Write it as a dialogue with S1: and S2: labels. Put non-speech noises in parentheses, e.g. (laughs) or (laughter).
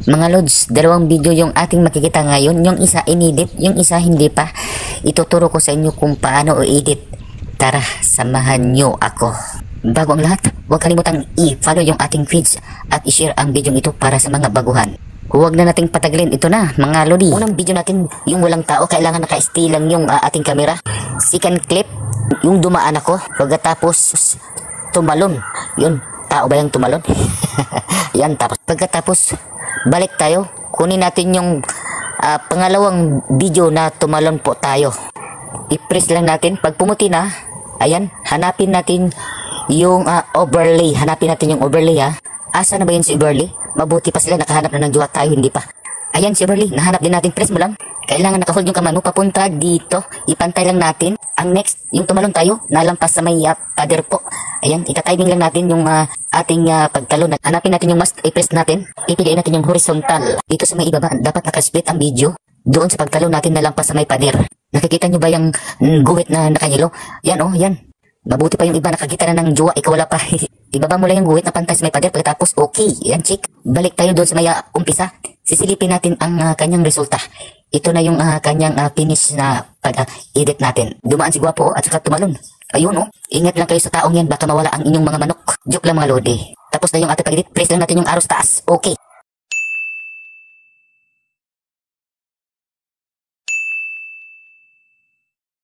S1: Mga lods, dalawang video yung ating makikita ngayon. Yung isa inedit, yung isa hindi pa. Ituturo ko sa inyo kung paano i-edit. Tara, samahan nyo ako. Bago ang lahat, huwag kalimutang i-follow yung ating feeds at i-share ang video ito para sa mga baguhan. Huwag na nating patagalin. Ito na, mga lodi. Unang video natin, yung walang tao, kailangan naka-stay lang yung ah, ating camera. Second clip, yung dumaan ako. Pagkatapos, tumalon. Yun, tao ba yung tumalon? (laughs) Yan, tapos. Pagkatapos, balik tayo. Kunin natin yung ah, pangalawang video na tumalon po tayo. I-press lang natin. Pag pumuti na, ayan, hanapin natin yung ah, overlay. Hanapin natin yung overlay ha. Asa na ba yun si overlay? Mabuti pa sila nakahanap na ng jowa tayo, hindi pa. Ayan si overlay, nahanap din natin. Press mo lang. Kailangan nakahold yung kamano papunta dito. Ipantay lang natin. Ang next, yung tumalon tayo, nalampas sa may ah, pader po. Ayan, itatiming lang natin yung ah, ating ah, pagtalon. Hanapin natin yung must, i-press natin. Ipiliin natin yung horizontal. Dito sa may ibaba, dapat nakasplit ang video. Doon sa pagtalon natin nalampas sa may pader. Nakikita nyo ba yung mm, guhit na nakayelo? Yan oh, yan. Mabuti pa yung iba nakakita na ng jowa, ikaw wala pa. (laughs) Ibaba mo lang yung guhit na pantay sa may pader pagkatapos okay. Yan chick. Balik tayo doon sa may ah, umpisa. Sisilipin natin ang ah, kanyang resulta. Ito na yung ah, kanyang ah, finish na pag-edit natin. Dumaan si Gwapo oh, at saka tumalon. Ayun oh. Ingat lang kayo sa taong yan baka mawala ang inyong mga manok. Joke lang mga lodi. Tapos na yung ating pag-edit. Press lang natin yung arrow taas. Okay.